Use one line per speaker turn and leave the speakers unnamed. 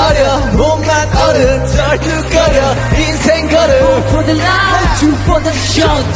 어려 몸만 어른 절뚝거려 인생 걸음
For the life, for the show